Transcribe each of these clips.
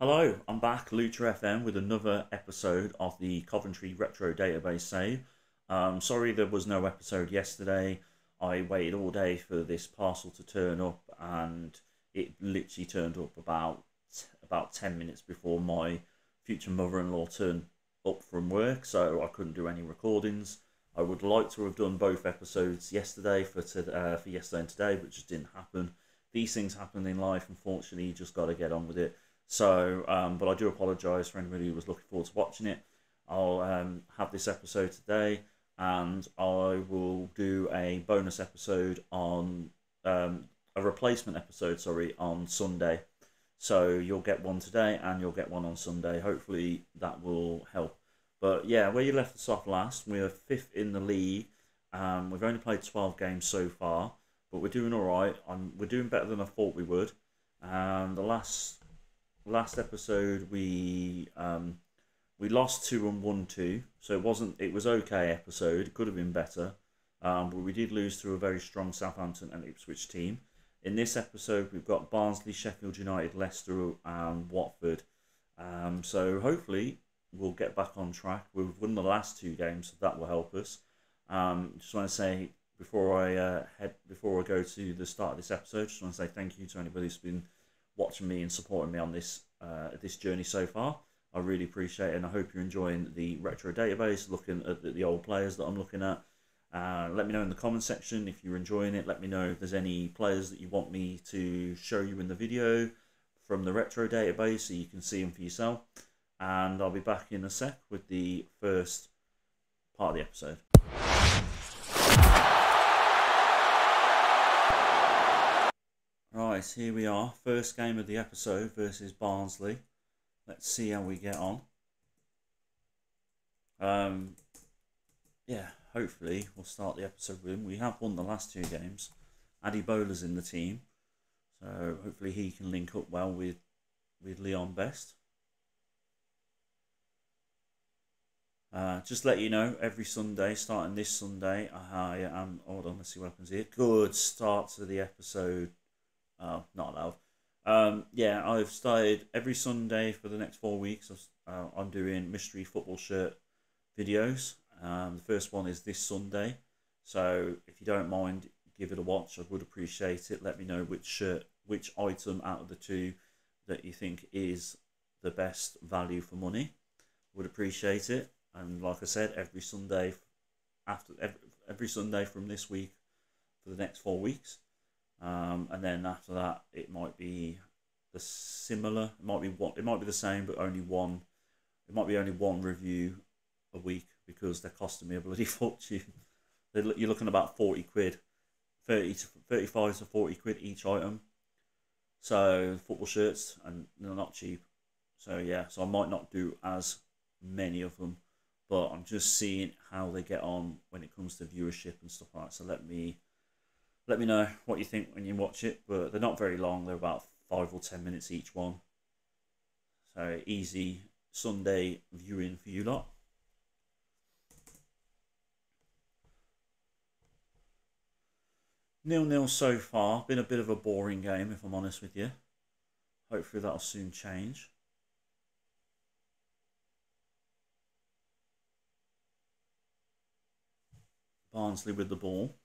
Hello, I'm back, Lucha FM, with another episode of the Coventry Retro Database save. Um, sorry there was no episode yesterday. I waited all day for this parcel to turn up, and it literally turned up about about ten minutes before my future mother-in-law turned up from work, so I couldn't do any recordings. I would like to have done both episodes yesterday for to, uh, for yesterday and today, but just didn't happen. These things happen in life. Unfortunately, you just got to get on with it. So, um, but I do apologise for anybody who was looking forward to watching it. I'll um, have this episode today, and I will do a bonus episode on um, a replacement episode. Sorry, on Sunday. So you'll get one today, and you'll get one on Sunday. Hopefully that will help. But yeah, where you left us off last, we're fifth in the league. Um, we've only played twelve games so far, but we're doing all right. We're doing better than I thought we would. Um, the last last episode we um, we lost two and won two, so it wasn't it was okay episode. It could have been better, um, but we did lose to a very strong Southampton and Ipswich team. In this episode, we've got Barnsley, Sheffield United, Leicester, and Watford. Um, so hopefully we'll get back on track. We've won the last two games, so that will help us. Um, just want to say before I uh, head before I go to the start of this episode, just want to say thank you to anybody who's been watching me and supporting me on this uh, this journey so far. I really appreciate it, and I hope you're enjoying the retro database, looking at the, old players that I'm looking at. Uh, let me know in the comment section if you're enjoying it. Let me know if there's any players that you want me to show you in the video from the retro database so you can see them for yourself. And I'll be back in a sec with the first part of the episode. Right, here we are. First game of the episode versus Barnsley. Let's see how we get on. Um, yeah, hopefully we'll start the episode with him. We have won the last two games. Adebola's in the team, so hopefully he can link up well with with Leon Best. Uh, just let you know, every Sunday, starting this Sunday, I am. Hold on, let's see what happens here. Good start to the episode. Oh, not allowed. Um, yeah, I've started every Sunday for the next four weeks. Uh, I'm doing mystery football shirt videos. Um, the first one is this Sunday. So if you don't mind, give it a watch. I would appreciate it. Let me know which shirt, which item out of the two that you think is the best value for money. Would appreciate it. And like I said, every Sunday after every, every Sunday from this week for the next four weeks. Um, and then after that, it might be the similar. It might be one. It might be the same, but only one. It might be only one review a week because they're costing me a bloody fortune. you're looking about forty quid, thirty to thirty-five to forty quid each item. So football shirts, and they're not cheap. So yeah, so I might not do as many of them, but I'm just seeing how they get on when it comes to viewership and stuff like that. So let me let me know what you think when you watch it, but they're not very long. They're about five or ten minutes each one. So easy Sunday viewing for you lot. Nil nil so far. Been a bit of a boring game, if I'm honest with you. Hopefully that'll soon change. Barnsley with the ball.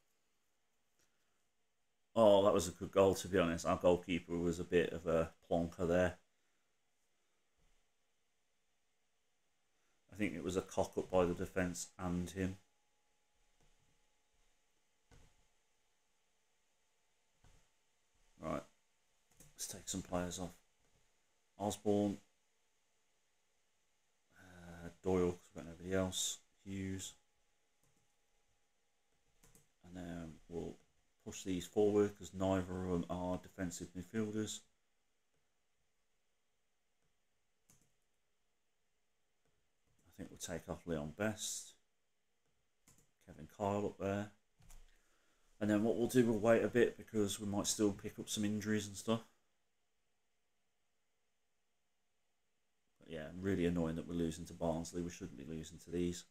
Oh, that was a good goal, to be honest. Our goalkeeper was a bit of a plonker there. I think it was a cock up by the defence and him. Right, let's take some players off. Osborne, uh, Doyle, because we've got nobody else, Hughes, and then we'll push these forward because neither of them are defensive midfielders. I think we'll take off Leon Best. Kevin Kyle up there. And then what we'll do, we'll wait a bit because we might still pick up some injuries and stuff. But yeah, really annoying that we're losing to Barnsley. We shouldn't be losing to these.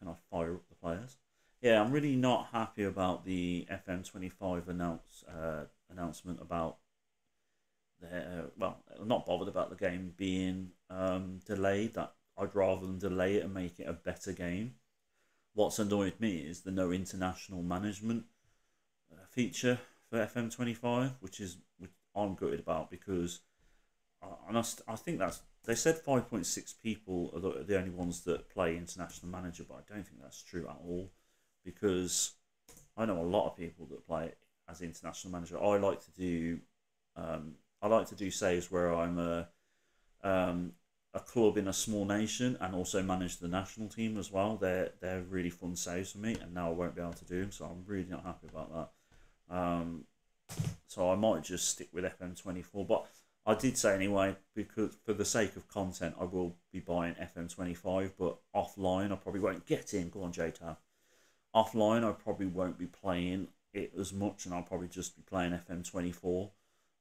Can I fire up the players? Yeah, I'm really not happy about the FM25 announce uh, announcement about their well, not bothered about the game being um, delayed. That I'd rather than delay it and make it a better game. What's annoyed me is the no international management uh, feature for FM25, which is which I'm gutted about because uh, and I, I think that's they said 5.6 people are the, the only ones that play international manager, but I don't think that's true at all because I know a lot of people that play as international manager. I like to do um, I like to do saves where I'm a um, a club in a small nation and also manage the national team as well. They're they're really fun saves for me, and now I won't be able to do them, so I'm really not happy about that. Um, so I might just stick with FM twenty four, but I did say anyway because for the sake of content, I will be buying FM twenty five, but offline I probably won't get in. Go on, Jay Tabb. Offline, I probably won't be playing it as much, and I'll probably just be playing FM twenty four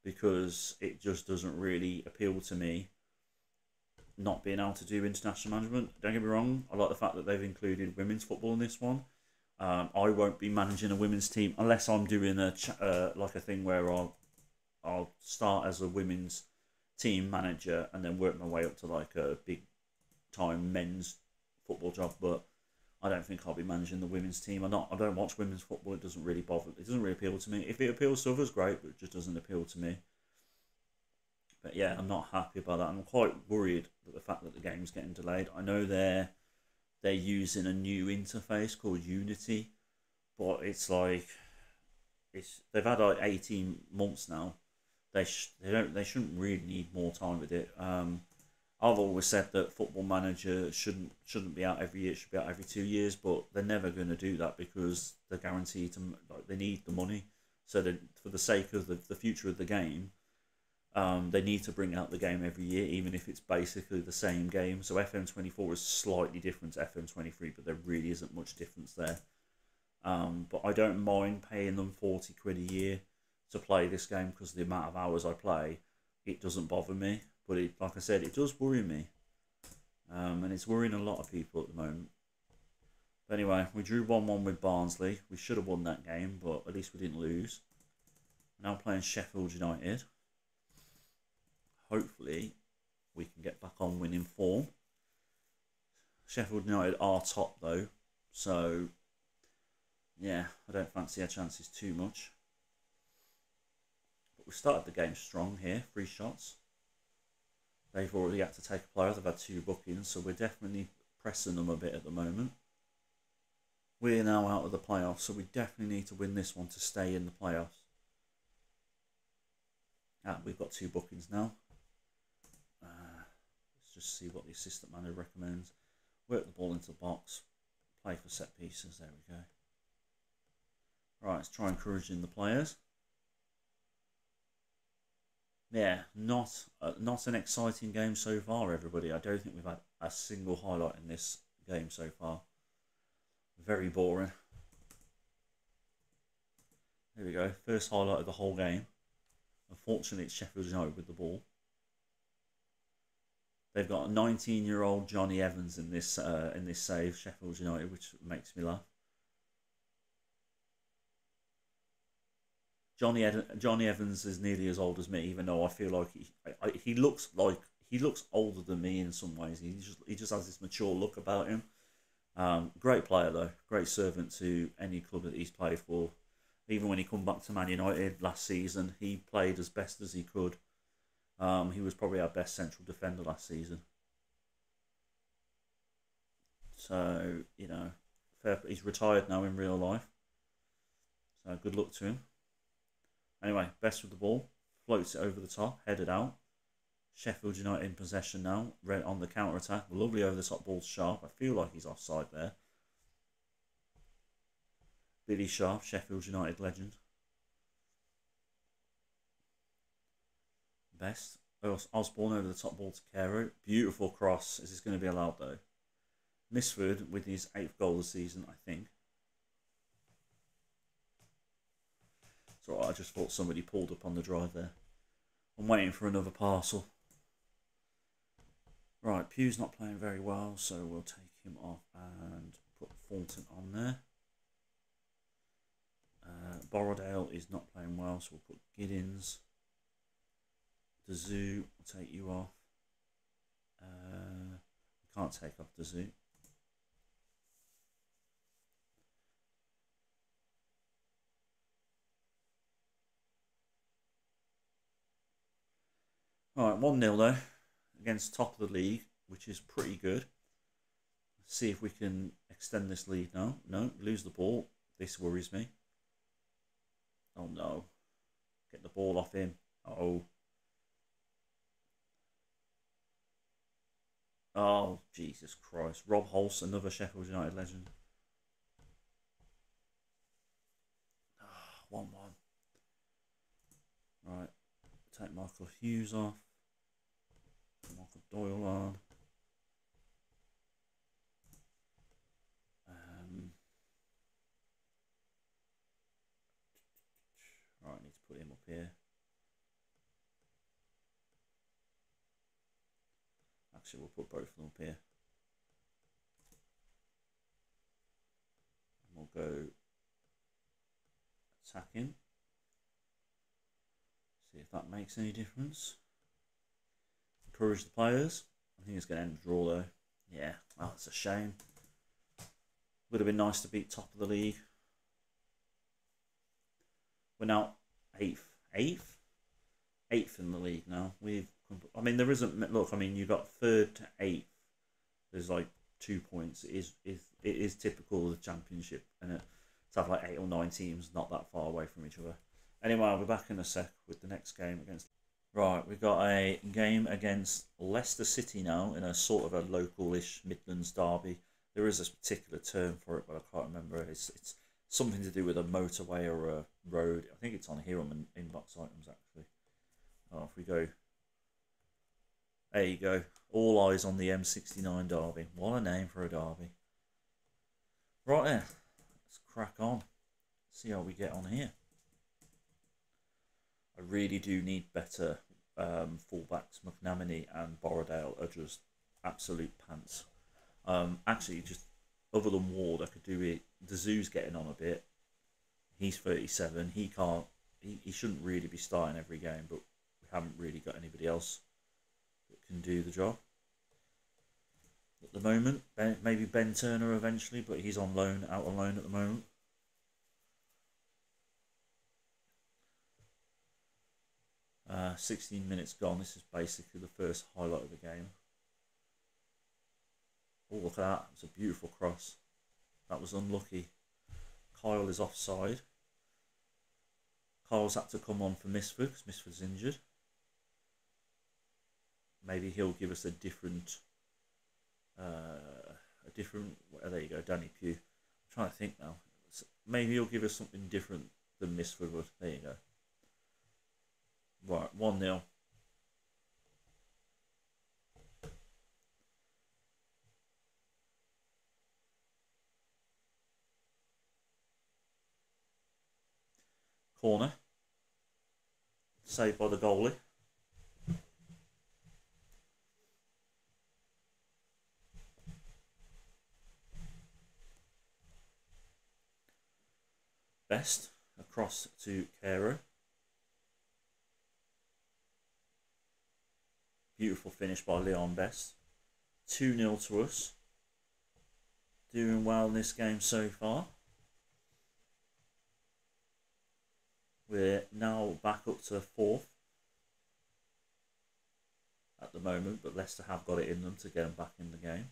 because it just doesn't really appeal to me not being able to do international management. Don't get me wrong, I like the fact that they've included women's football in this one. Um, I won't be managing a women's team unless I'm doing a uh, like a thing where I'll I'll start as a women's team manager and then work my way up to like a big time men's football job. But I don't think I'll be managing the women's team. I'm not. I don't watch women's football. It doesn't really bother. It doesn't really appeal to me. If it appeals to others, great, but it just doesn't appeal to me. But yeah, I'm not happy about that. I'm quite worried that the fact that the game's getting delayed. I know they're they're using a new interface called Unity, but it's like it's they've had like 18 months now. They sh- they don't they shouldn't really need more time with it. Um, I've always said that Football Manager shouldn't shouldn't be out every year. It should be out every two years, but they're never going to do that because they're guaranteed to like they need the money. So that for the sake of the, the future of the game, um, they need to bring out the game every year, even if it's basically the same game. So FM24 is slightly different to FM23, but there really isn't much difference there. Um, but I don't mind paying them 40 quid a year to play this game because the amount of hours I play, it doesn't bother me. But it, like I said, it does worry me. Um, and it's worrying a lot of people at the moment. But anyway, we drew 1 1 with Barnsley. We should have won that game, but at least we didn't lose. Now playing Sheffield United hopefully we can get back on winning form. Sheffield United are top though, so yeah, I don't fancy our chances too much. We started the game strong here, three shots. They've already had to take a player, they've had two bookings, so we're definitely pressing them a bit at the moment. We're now out of the playoffs, so we definitely need to win this one to stay in the playoffs. Ah, we've got two bookings now Uh, let's just see what the assistant manager recommends. Work the ball into the box, play for set pieces. There we go. Right, let's try encouraging the players. Yeah, not uh, not an exciting game so far, everybody. I don't think we've had a single highlight in this game so far. Very boring. There we go. First highlight of the whole game. Unfortunately, it's Sheffield United with the ball. They've got a 19 year old Jonny Evans in this uh, in this save, Sheffield United, which makes me laugh. Jonny Ed- Jonny Evans is nearly as old as me, even though I feel like he I, he looks like he looks older than me in some ways. He just he just has this mature look about him. Um, great player though, great servant to any club that he's played for. Even when he come back to Man United last season, he played as best as he could. Um, he was probably our best central defender last season. So, you know, fair, he's retired now in real life. So good luck to him. Anyway, best with the ball. Floats it over the top, headed out. Sheffield United in possession now. Red on the counter attack. Lovely over the top ball, Sharp. I feel like he's offside there. Billy Sharp, Sheffield United legend. Best. Osborne over the top ball to Caro. Beautiful cross. Is this going to be allowed though? Mifsud with his eighth goal this season, I think. So I just thought somebody pulled up on the drive there. I'm waiting for another parcel. Right, Pugh's not playing very well, so we'll take him off and put Thornton on there. Uh, Borrowdale is not playing well, so we'll put Giddens. The zoo will take you off. Uh, can't take off the zoo. All right, 1 0 though, against top of the league, which is pretty good. see if we can extend this lead now. No, lose the ball. This worries me. Oh no. Get the ball off him. Oh. Oh, Jesus Christ. Rob Hulse, another Sheffield United legend. Ah, 1 1. Right. Take Michael Hughes off. Doyle on. Um, right, I need to put him up here. Actually, we'll put both of them up here. And we'll go attacking. See if that makes any difference. Encourage the players. I think it's going to end draw though. Yeah, oh, it's a shame. Would have been nice to beat top of the league. We're now eighth, eighth, eighth in the league now. We've, I mean, there isn't. Look, I mean, you got third to eighth. There's like two points. It is is it is typical of the championship, and it to have like eight or nine teams not that far away from each other. Anyway, I'll be back in a sec with the next game against. Right, we've got a game against Leicester City now in a sort of a local-ish Midlands derby. There is a particular term for it, but I can't remember. It's it's something to do with a motorway or a road. I think it's on here on the inbox items actually. Oh, if we go, there you go. All eyes on the M69 derby. What a name for a derby. Right there, let's crack on. See how we get on here. I really do need better um, fullbacks. McNamee and Borrowdale are just absolute pants. Um, actually, just other than Ward, I could do it. The Zoo's getting on a bit. He's 37. He can't. He, he shouldn't really be starting every game, but we haven't really got anybody else that can do the job at the moment. Maybe Ben Turner eventually, but he's on loan, out on loan at the moment. Uh, 16 minutes gone. This is basically the first highlight of the game. Oh, look at that. It's a beautiful cross. That was unlucky. Kyle is offside. Kyle's had to come on for Mifsud because Mifsud's injured. Maybe he'll give us a different, uh, a different. There you go, Danny Pugh. I'm trying to think now. Maybe he'll give us something different than Mifsud would. There you go. Right, 1 0. Corner. Saved by the goalie. Best across to Cairo. Beautiful finish by Leon Best. 2 0 to us. Doing well in this game so far. We're now back up to fourth at the moment, but Leicester have got it in them to get them back in the game.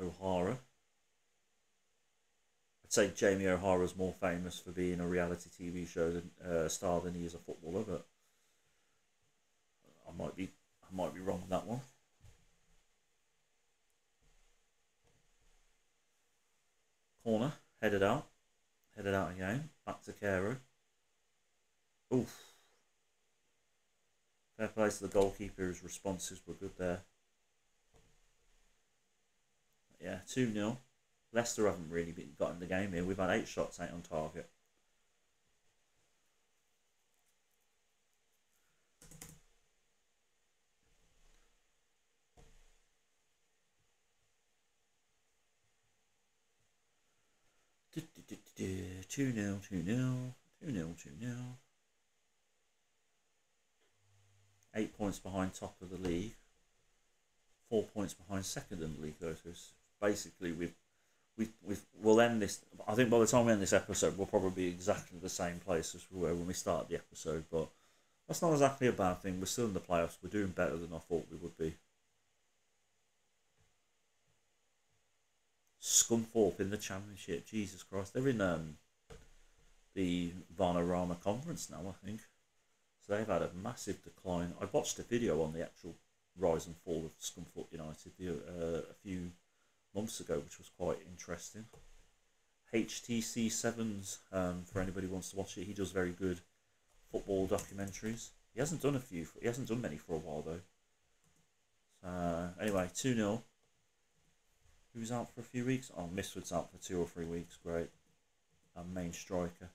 O'Hara. I'd say Jamie O'Hara is more famous for being a reality TV show than, uh, star than he is a footballer, but I might be I might be wrong with that one. Corner, headed out. Headed out again. Back to Cairo. Oof. Fair play to the goalkeeper. His responses were good there. Yeah, 2 0. Leicester haven't really been got in the game here. We've had eight shots, eight on target. 2 0, 2 0, 2 0, 2 0. Eight points behind top of the league. Four points behind second in the league, though. So basically, we've, we've, we've, we'll end this. I think by the time we end this episode, we'll probably be exactly the same place as we were when we started the episode. But that's not exactly a bad thing. We're still in the playoffs. We're doing better than I thought we Scunthorpe in the championship. Jesus Christ, they're in um, the Vanarama conference now, I think. So they've had a massive decline. I watched a video on the actual rise and fall of Scunthorpe United uh, a few months ago, which was quite interesting. HTC Sevens, um, for anybody who wants to watch it, he does very good football documentaries. He hasn't done a few. He hasn't done many for a while though. Uh, anyway, two 0 Who's out for a few weeks? Oh, Mifsud's out for two or three weeks. Great. Our main striker.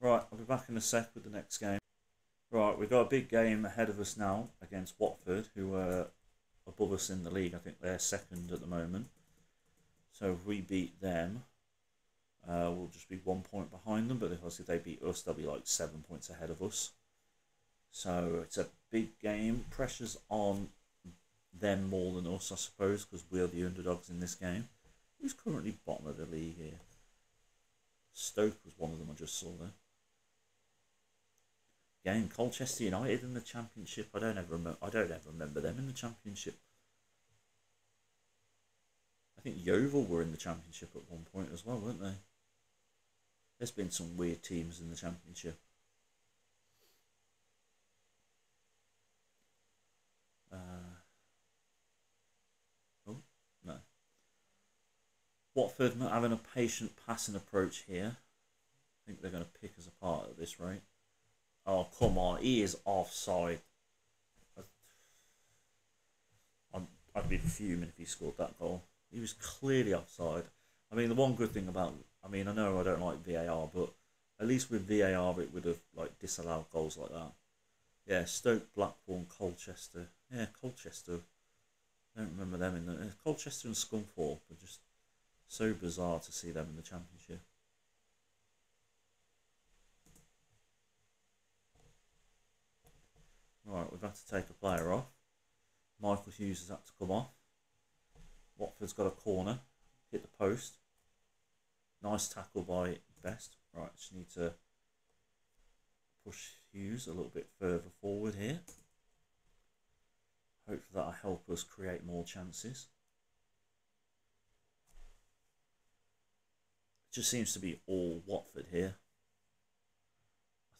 Right, I'll be back in a sec with the next game. Right, we've got a big game ahead of us now against Watford, who are above us in the league. I think they're second at the moment. So if we beat them, uh, we'll just be one point behind them. But if they beat us, they'll be like seven points ahead of us. So it's a big game. Pressure's on them more than us, I suppose, because we're the underdogs in this game. Who's currently bottom of the league here? Stoke was one of them I just saw there. Game Colchester United in the Championship. I don't ever remember. I don't ever remember them in the Championship. I think Yeovil were in the Championship at one point as well, weren't they? There's been some weird teams in the Championship. Uh, oh, no. Watford having a patient passing approach here. I think they're going to pick us apart at this rate. Oh, come on. He is offside. I'd, be fuming if he scored that goal. He was clearly offside. I mean, the one good thing about... I mean, I know I don't like VAR, but at least with VAR it would have like disallowed goals like that. Yeah, Stoke, Blackburn, Colchester. Yeah, Colchester. I don't remember them in the... Colchester and Scunthorpe are just so bizarre to see them in the Championship. Right, we've had to take a player off. Michael Hughes has had to come off. Watford's got a corner. Hit the post. Nice tackle by Best. Right, just need to push Hughes a little bit further forward here. Hopefully that'll help us create more chances. Just seems to be all Watford here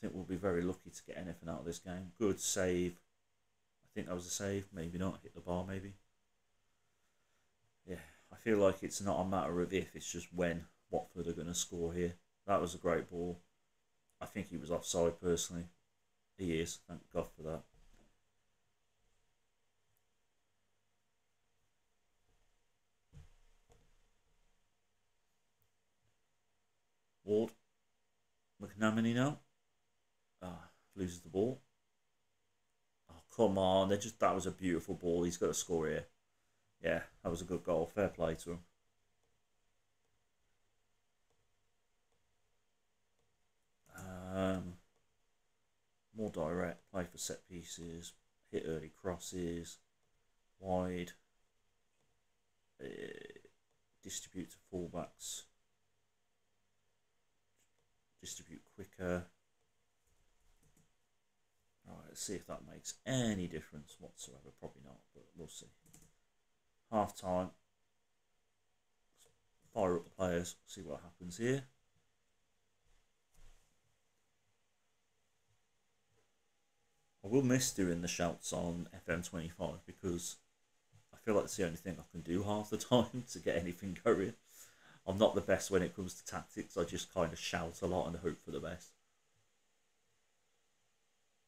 I think we'll be very lucky to get anything out of this game. Good save. I think that was a save. Maybe not. Hit the bar, maybe. Yeah, I feel like it's not a matter of if, it's just when Watford are going to score here. That was a great ball. I think he was offside personally. He is. Thank God for that. Ward. Now. Ah, loses the ball. Oh, come on. They just That was a beautiful ball. He's got to score here. Yeah, that was a good goal. Fair play to him. Um, more direct, play for set pieces, hit early crosses, wide, uh, distribute to fullbacks, distribute quicker. Alright, let's see if that makes any difference whatsoever. Probably not, but we'll see. Half time. Fire up the players, see what happens here. I will miss doing the shouts on FM25 because I feel like it's the only thing I can do half the time to get anything going. I'm not the best when it comes to tactics. I just kind of shout a lot and hope for the best.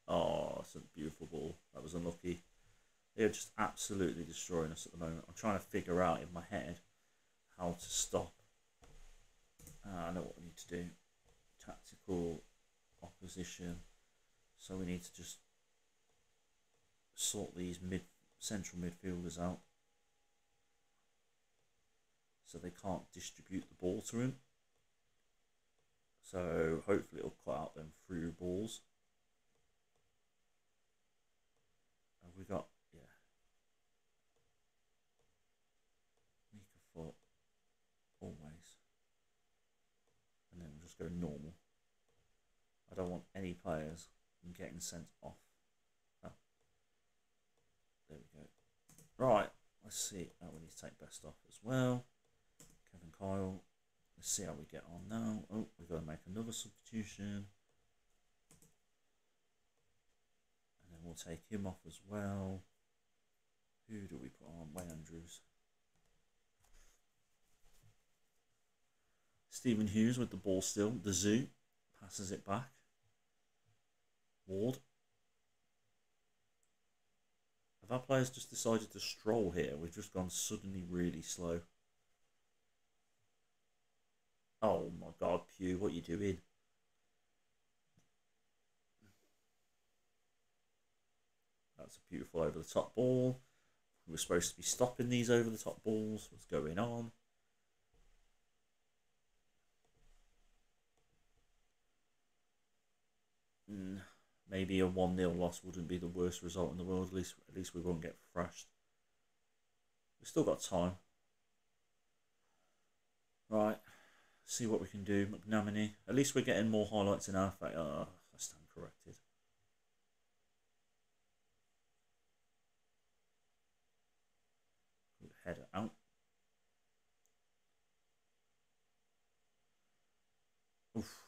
Oh, it's a beautiful ball. That was unlucky. They're just absolutely destroying us at the moment. I'm trying to figure out in my head how to stop. Uh, I know what we need to do. Tactical opposition. So we need to just sort these mid central midfielders out. So they can't distribute the ball to him. So hopefully it'll cut out them through balls. Have we got yeah. Weaker foot. Always. And then we'll just go normal. I don't want any players getting sent off. Oh. There we go. Right, let's see. Oh, we need to take best off as well. Kyle. Let's see how we get on now. Oh, we've got to make another substitution. And then we'll take him off as well. Who do we put on? Wayne Andrews. Stephen Hughes with the ball still. The Zoo passes it back. Ward. Have our players just decided to stroll here? We've just gone suddenly really slow. Oh my god, Pugh, what are you doing? That's a beautiful over the top ball. We were supposed to be stopping these over the top balls. What's going on? Mm, maybe a 1 0 loss wouldn't be the worst result in the world. At least, at least we won't get thrashed. We've still got time. Right see what we can do. McNamee. At least we're getting more highlights in our face. Oh, I stand corrected. Header out. Oof.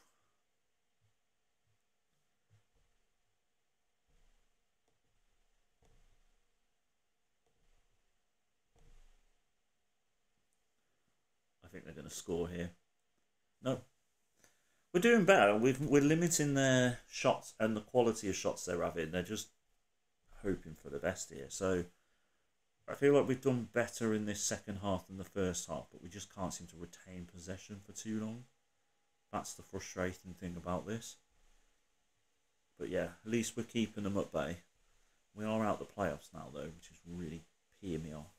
I think they're going to score here. No. We're doing better. we we're limiting their shots and the quality of shots they're having. They're just hoping for the best here. So I feel like we've done better in this second half than the first half, but we just can't seem to retain possession for too long. That's the frustrating thing about this. But yeah, at least we're keeping them at bay. We are out the playoffs now, though, which is really peeing me off.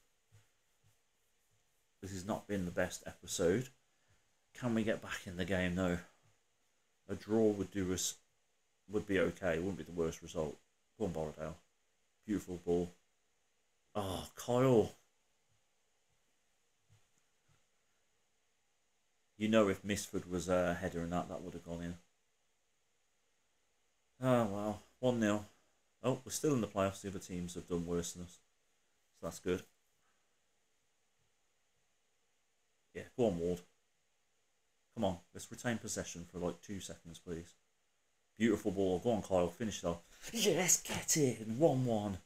This has not been the best episode. Can we get back in the game though? A draw would do us would be okay. Wouldn't be the worst result. Go on. Beautiful ball. Oh, Kyle. You know, if Mifsud was a header and that, that would have gone in. Oh, well. 1 0. Oh, we're still in the playoffs. The other teams have done worse than us. So that's good. Yeah, go on, Ward. Come on, let's retain possession for like two seconds, please. Beautiful ball. Go on, Kyle. Finish it off. Yes, get in. 1 1.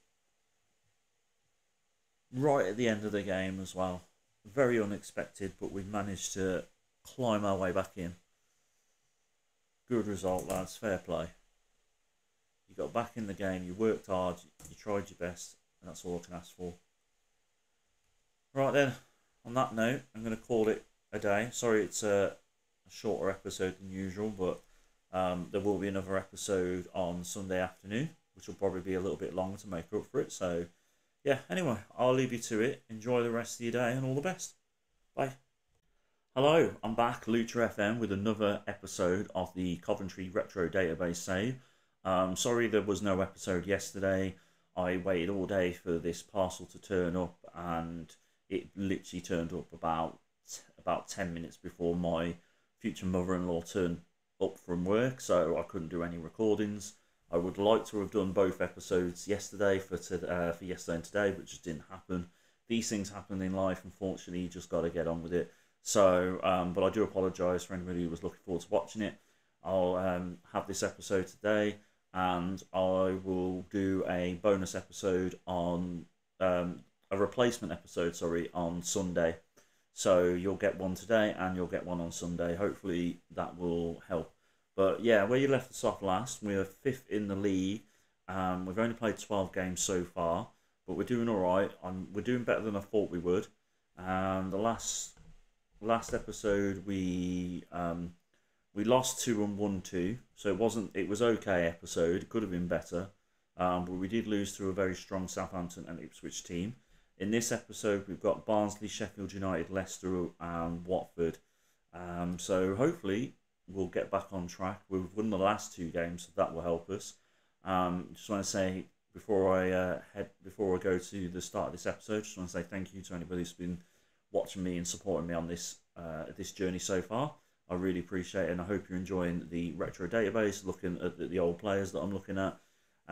Right at the end of the game as well. Very unexpected, but we've managed to climb our way back in. Good result, lads. Fair play. You got back in the game. You worked hard. You tried your best. And that's all I can ask for. Right then, on that note, I'm going to call it a day. Sorry, it's a shorter episode than usual, but um, there will be another episode on Sunday afternoon, which will probably be a little bit longer to make up for it. So, yeah, anyway, I'll leave you to it. Enjoy the rest of your day and all the best. Bye. Hello, I'm back, Lucha FM, with another episode of the Coventry Retro Database save. Um, sorry there was no episode yesterday. I waited all day for this parcel to turn up, and it literally turned up about about ten minutes before my future mother-in-law turned up from work, so I couldn't do any recordings. I would like to have done both episodes yesterday for to, uh, for yesterday and today, but just didn't happen. These things happen in life. Unfortunately, you just got to get on with it. So, um, but I do apologise for anybody who was looking forward to watching it. I'll um, have this episode today, and I will do a bonus episode on um, a replacement episode. Sorry, on Sunday. So you'll get one today and you'll get one on Sunday. Hopefully that will help. But yeah, where you left us off last, we're fifth in the league. Um, we've only played 12 games so far, but we're doing all right. I'm, we're doing better than I thought we would. Um, the last last episode we um, we lost two and won two, so it wasn't it was okay episode. It could have been better, um, but we did lose to a very strong Southampton and Ipswich team. In this episode, we've got Barnsley, Sheffield United, Leicester, and Watford. Um, so hopefully, we'll get back on track. We've won the last two games, so that will help us. Um, just want to say before I uh, head before I go to the start of this episode, just want to say thank you to anybody who's been watching me and supporting me on this uh, this journey so far. I really appreciate it, and I hope you're enjoying the retro database, looking at the, the old players that I'm looking at.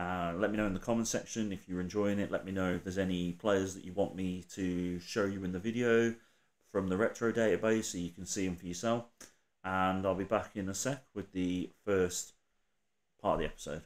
Uh, let me know in the comment section if you're enjoying it. Let me know if there's any players that you want me to show you in the video from the retro database so you can see them for yourself. And I'll be back in a sec with the first part of the episode.